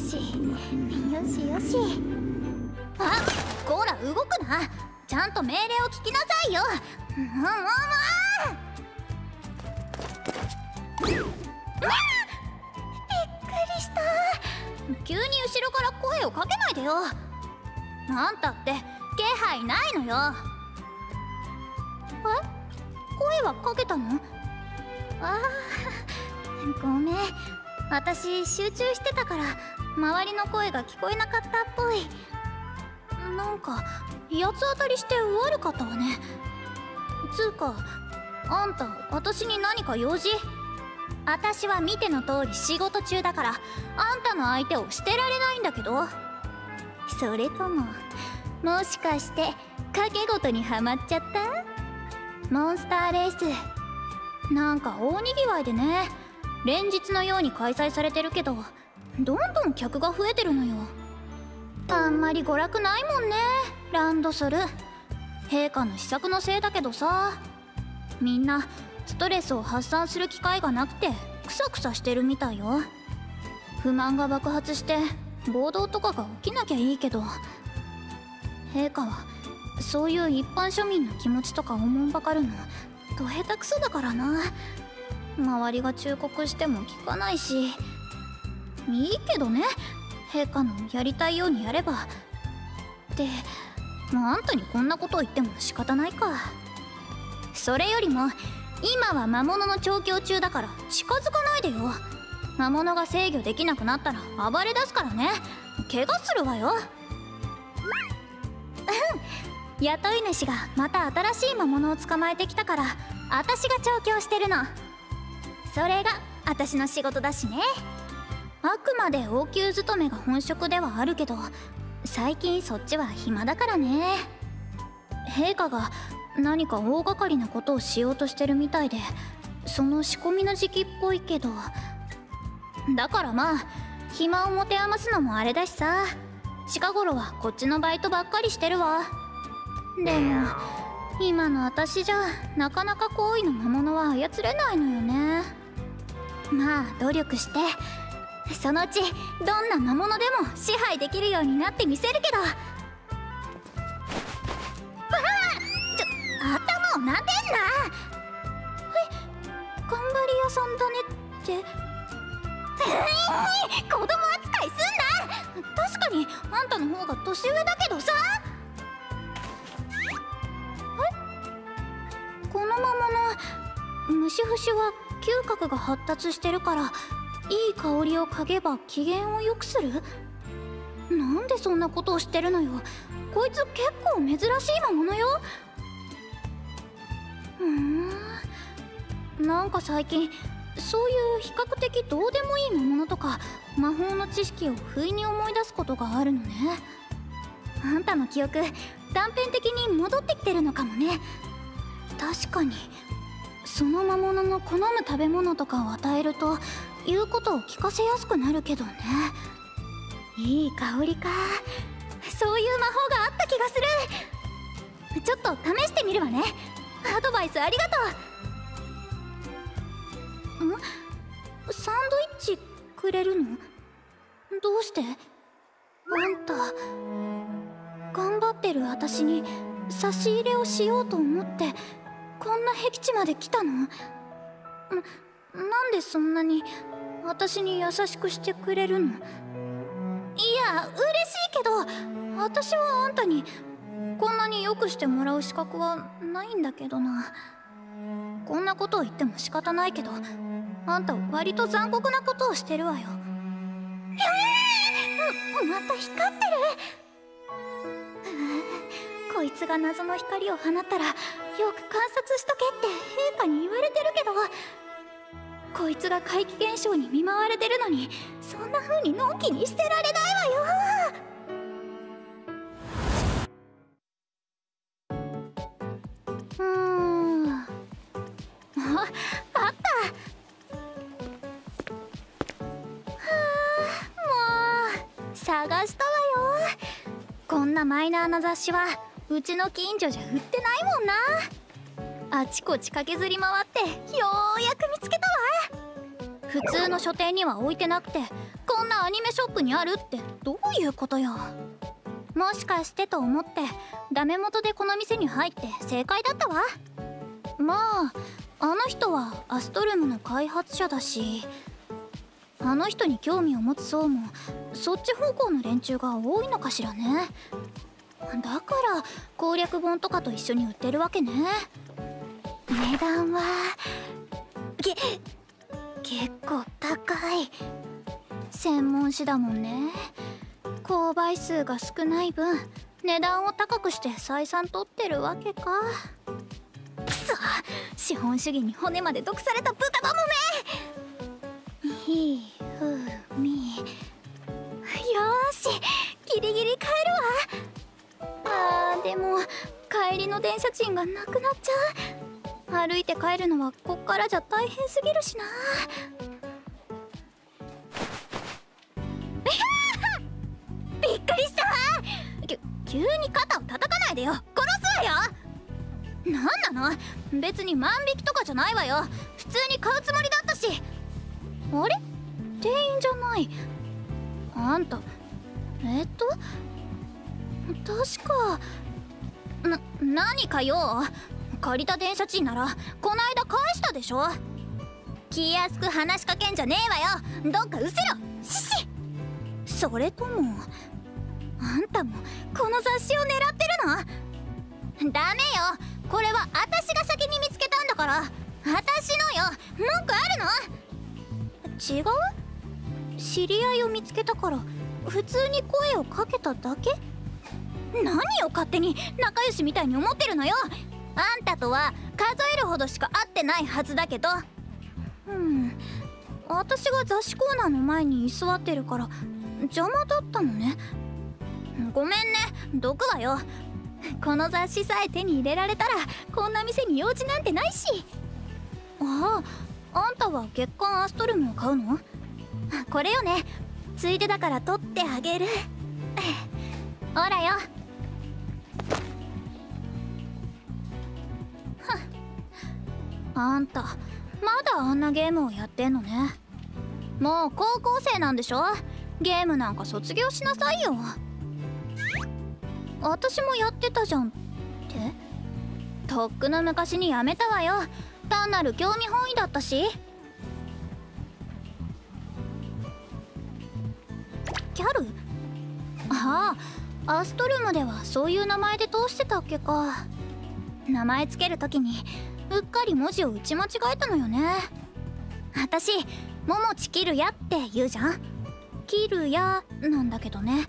しよしよし。あこら動くな。ちゃんと命令を聞きなさいよ。もうもうもうびっくりした。急に後ろから声をかけないでよ。あんたって気配ないのよ。え？声はかけたの？ああごめん。私集中してたから周りの声が聞こえなかったっぽい。なんか八つ当たりして悪かったわね。つうかあんた私に何か用事？私は見ての通り仕事中だからあんたの相手をしてられないんだけど。それとももしかして賭け事にはまっちゃった？モンスターレース。なんか大にぎわいでね。連日のように開催されてるけどどんどん客が増えてるのよ。あんまり娯楽ないもんね。ランドソル陛下の施策のせいだけどさ。みんなストレスを発散する機会がなくてクサクサしてるみたいよ。不満が爆発して暴動とかが起きなきゃいいけど。陛下はそういう一般庶民の気持ちとかおもんばかるのど下手くそだからな。周りが忠告しても聞かないし。いいけどね。陛下のやりたいようにやれば。ってもうあんたにこんなことを言っても仕方ないか。それよりも今は魔物の調教中だから近づかないでよ。魔物が制御できなくなったら暴れ出すからね。怪我するわよ。うん。雇い主がまた新しい魔物を捕まえてきたから私が調教してるの。それが私の仕事だしね。あくまで王宮勤めが本職ではあるけど最近そっちは暇だからね。陛下が何か大掛かりなことをしようとしてるみたいでその仕込みの時期っぽいけど。だからまあ暇を持て余すのもあれだしさ。近頃はこっちのバイトばっかりしてるわ。でも今の私じゃなかなか好意の魔物は操れないのよね。まあ努力してそのうちどんな魔物でも支配できるようになってみせるけど。が発達してるからいい香りを嗅げば機嫌を良くする？なんでそんなことをしてるのよ。こいつ結構珍しい魔物よ。ふん。なんか最近そういう比較的どうでもいい魔物とか魔法の知識を不意に思い出すことがあるのね。あんたの記憶断片的に戻ってきてるのかもね。確かに。その魔物の好む食べ物とかを与えると言うことを聞かせやすくなるけどね。いい香りか。そういう魔法があった気がする。ちょっと試してみるわね。アドバイスありがとう。ん？サンドイッチくれるの？どうして？あんた頑張ってる私に差し入れをしようと思って。こんな僻地まで来たの？ななんでそんなに私に優しくしてくれるの？いや嬉しいけど私はあんたにこんなによくしてもらう資格はないんだけどな。こんなことを言っても仕方ないけどあんた割と残酷なことをしてるわよ。えー、また光ってる？こいつが謎の光を放ったらよく観察しとけって陛下に言われてるけどこいつが怪奇現象に見舞われてるのにそんな風にのんきにしてられないわよ。うん。ああった。はあもう探したわよ。こんなマイナーな雑誌はうちの近所じゃ売ってないもんな。あちこち駆けずり回ってようやく見つけたわ。普通の書店には置いてなくてこんなアニメショップにあるってどういうことよ。もしかしてと思ってダメ元でこの店に入って正解だったわ。まああの人はアストルムの開発者だしあの人に興味を持つ層もそっち方向の連中が多いのかしらね。だから攻略本とかと一緒に売ってるわけね。値段はけ結構高い。専門誌だもんね。購買数が少ない分値段を高くして採算取ってるわけか。くそ資本主義に骨まで毒された豚どもめ。ひふみでも帰りの電車賃がなくなっちゃう。歩いて帰るのはこっからじゃ大変すぎるしな。びっくりした。わ急に肩を叩かないでよ。殺すわよ。なんなの？別に万引きとかじゃないわよ。普通に買うつもりだったし。あれ？店員じゃない。あんたえっと？確かな何かよ。借りた電車賃ならこないだ返したでしょ。気安く話しかけんじゃねえわよ。どっか失せろ。シシ。それともあんたもこの雑誌を狙ってるの？ダメよ。これは私が先に見つけたんだから。私のよ。文句あるの？違う？知り合いを見つけたから普通に声をかけただけ？何を勝手に仲良しみたいに思ってるのよ。あんたとは数えるほどしか会ってないはずだけど。うん。私が雑誌コーナーの前に居座ってるから邪魔だったのね。ごめんね。毒はよ。この雑誌さえ手に入れられたらこんな店に用事なんてないし。あああんたは月刊アストルムを買うの？これよね。ついでだから取ってあげる。ほらよ。あんたまだあんなゲームをやってんのね。もう高校生なんでしょ？ゲームなんか卒業しなさいよ。私もやってたじゃんって。とっくの昔にやめたわよ。単なる興味本位だったし。キャル？ああアストルムではそういう名前で通してたっけか。名前つける時にうっかり文字を打ち間違えたのよね。私「ももちきるや」って言うじゃん。キルやなんだけどね。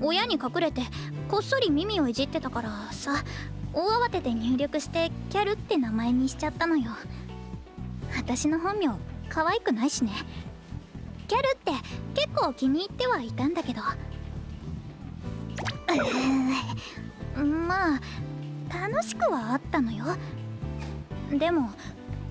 親に隠れてこっそり耳をいじってたからさ大慌てで入力してキャルって名前にしちゃったのよ。私の本名可愛くないしね。キャルって結構気に入ってはいたんだけど。まあ楽しくはあったのよ。でも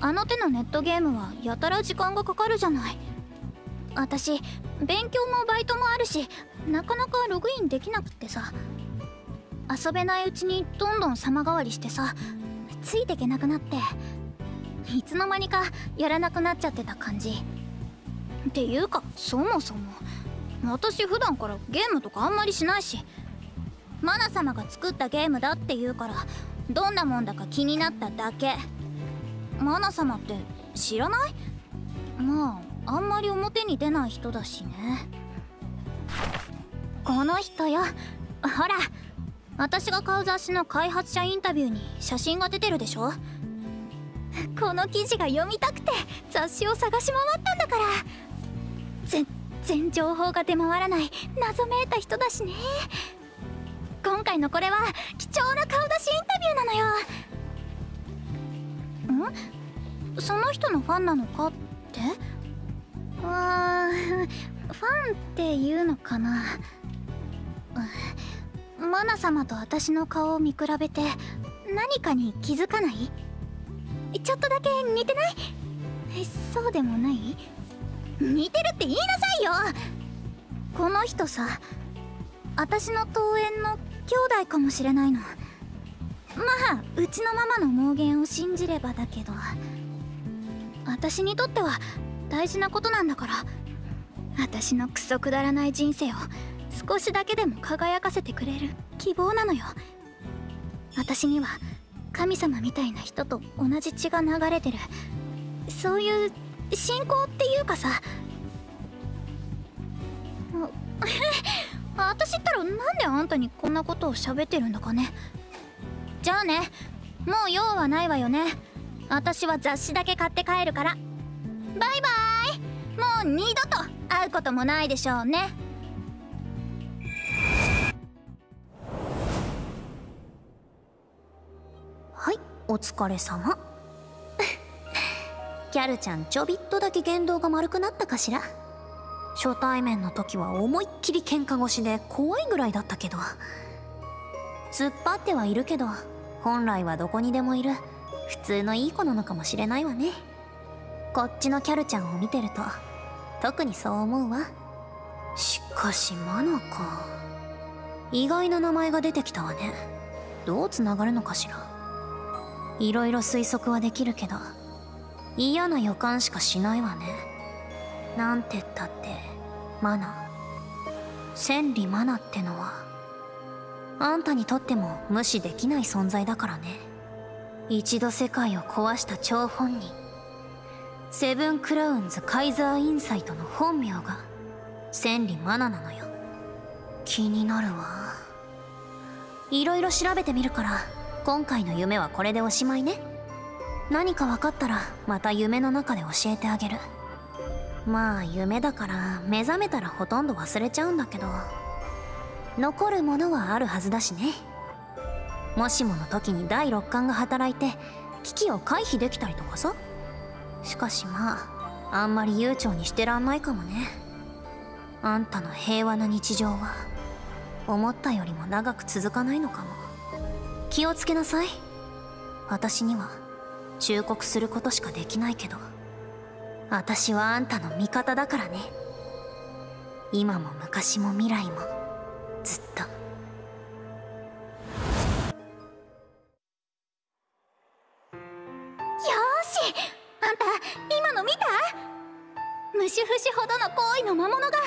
あの手のネットゲームはやたら時間がかかるじゃない。私勉強もバイトもあるしなかなかログインできなくってさ。遊べないうちにどんどん様変わりしてさついてけなくなっていつの間にかやらなくなっちゃってた感じ。っていうかそもそも私普段からゲームとかあんまりしないしマナ様が作ったゲームだって言うからどんなもんだか気になっただけ。マナ様って知らない？まああんまり表に出ない人だしね。この人よ。ほら私が買う雑誌の開発者インタビューに写真が出てるでしょ。この記事が読みたくて雑誌を探し回ったんだから。全然情報が出回らない謎めいた人だしね。今回のこれは貴重な顔出しインタビューなのよ。ん？その人のファンなのかって？わーファンっていうのかな。マナ様と私の顔を見比べて何かに気づかない？ちょっとだけ似てない？そうでもない？似てるって言いなさいよ！この人さ私の桃園の兄弟かもしれないの。まあうちのママの妄言を信じればだけど私にとっては大事なことなんだから。私のクソくだらない人生を少しだけでも輝かせてくれる希望なのよ。私には神様みたいな人と同じ血が流れてる。そういう信仰っていうかさ。私ったらなんであんたにこんなことを喋ってるんだかね。じゃあね。もう用はないわよね。私は雑誌だけ買って帰るから。バイバイ。もう二度と会うこともないでしょうね。はいお疲れ様。キャルちゃんちょびっとだけ言動が丸くなったかしら。初対面の時は思いっきり喧嘩腰で怖いぐらいだったけど突っ張ってはいるけど本来はどこにでもいる。普通のいい子なのかもしれないわね。こっちのキャルちゃんを見てると特にそう思うわ。しかしマナか意外な名前が出てきたわね。どうつながるのかしら。いろいろ推測はできるけど嫌な予感しかしないわね。なんてったってマナ千里マナってのはあんたにとっても無視できない存在だからね。一度世界を壊した張本人。セブンクラウンズカイザーインサイトの本名が千里マナなのよ。気になるわ。いろいろ調べてみるから今回の夢はこれでおしまいね。何か分かったらまた夢の中で教えてあげる。まあ夢だから目覚めたらほとんど忘れちゃうんだけど。残るものはあるはずだしね。もしもの時に第六感が働いて危機を回避できたりとかさ。しかしまああんまり悠長にしてらんないかもね。あんたの平和な日常は思ったよりも長く続かないのかも。気をつけなさい。私には忠告することしかできないけど。私はあんたの味方だからね。今も昔も未来も。ずっと。よしあんた今の見た？ムシフシほどの行為の魔物が完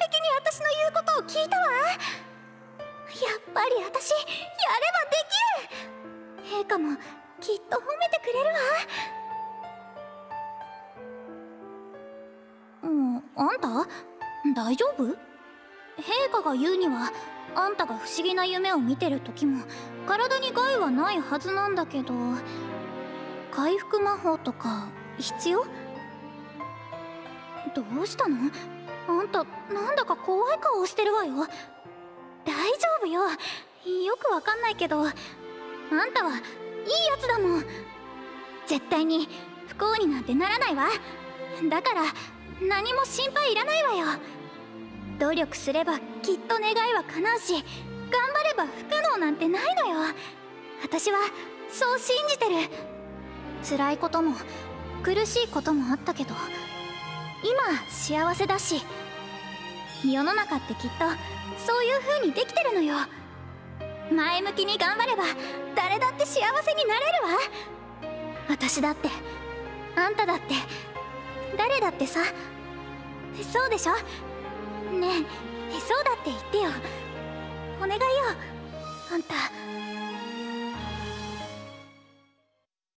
璧に私の言うことを聞いたわ。やっぱり私やればできる。陛下もきっと褒めてくれるわ。うんあんた？大丈夫？陛下が言うにはあんたが不思議な夢を見てる時も体に害はないはずなんだけど回復魔法とか必要？どうしたの？あんたなんだか怖い顔をしてるわよ。大丈夫よ。よくわかんないけどあんたはいいやつだもん。絶対に不幸になんてならないわ。だから何も心配いらないわよ。努力すればきっと願いは叶うし頑張れば不可能なんてないのよ。私はそう信じてる。辛いことも苦しいこともあったけど今幸せだし世の中ってきっとそういう風にできてるのよ。前向きに頑張れば誰だって幸せになれるわ。私だってあんただって誰だってさ。そうでしょ？ねえそうだって言ってよ。お願いよ。あんた